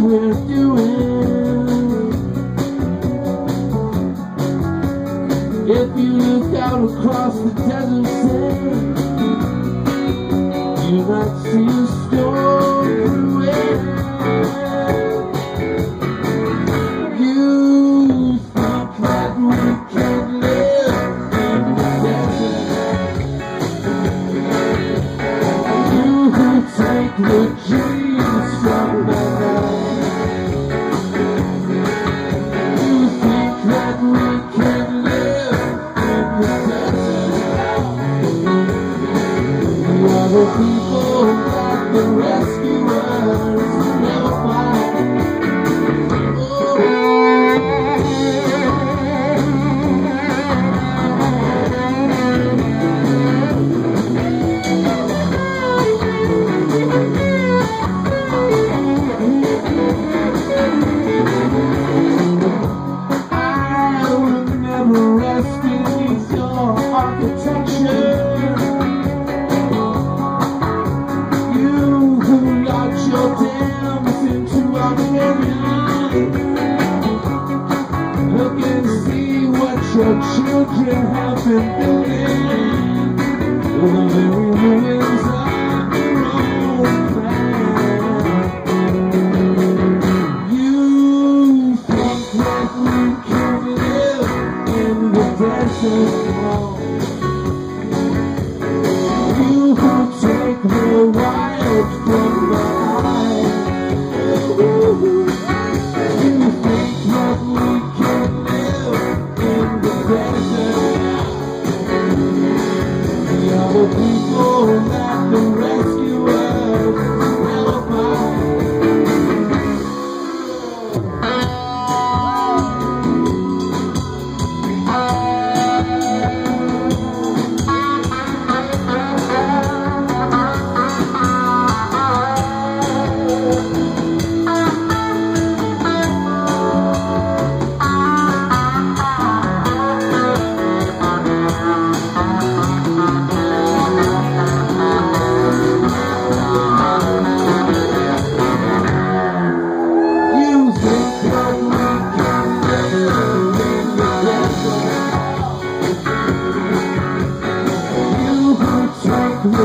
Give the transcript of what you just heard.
we're doing. If you look out across the desert sand, you might see a storm. You think that we take the dreams from. You think that we can live in the desert? We are the people that the rescuers your children have been building. The very ruins of your own land. You think that we can live in the desert now.